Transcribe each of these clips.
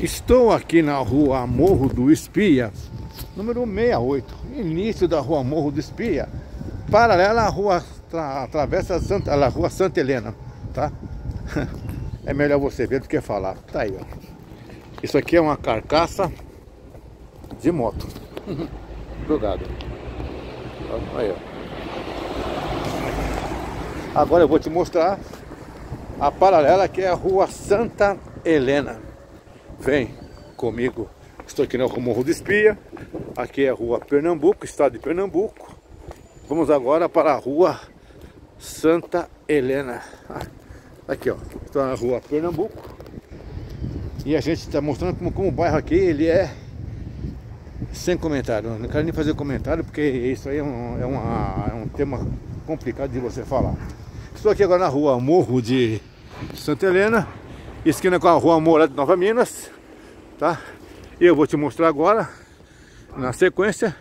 Estou aqui na rua Morro do Espia, número 68, início da rua Morro do Espia, paralela à rua, tra, travessa Santa, a rua Santa Helena, tá? É melhor você ver do que falar. Tá aí, ó. Isso aqui é uma carcaça de moto. Jogado. Aí, ó. Agora eu vou te mostrar a paralela que é a rua Santa Helena. Vem comigo. Estou aqui rua Morro do Espia. Aqui é a rua Pernambuco, estado de Pernambuco. Vamos agora para a rua Santa Helena. Aqui, ó. Estou na rua Pernambuco. E a gente está mostrando como, como o bairro aqui, ele é sem comentário. Não quero nem fazer comentário, porque isso aí é um, é, uma, é um tema complicado de você falar. Estou aqui agora na rua Morro de Santa Helena, esquina com a rua Moura de Nova Minas, tá? E eu vou te mostrar agora, na sequência,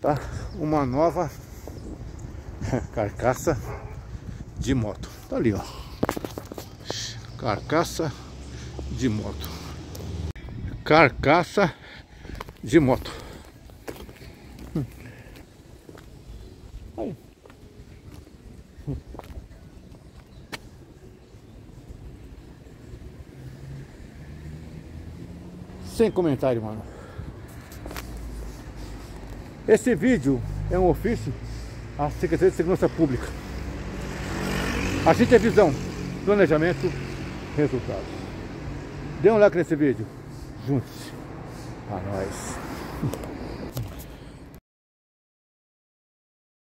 tá? Uma nova carcaça de moto. Tá ali, ó. Carcaça de moto. Carcaça de moto. Hum. Aí. Sem comentário, mano. Esse vídeo é um ofício à Secretaria de Segurança Pública. A gente é visão, planejamento, resultados. Dê um like nesse vídeo. Juntos. A nós.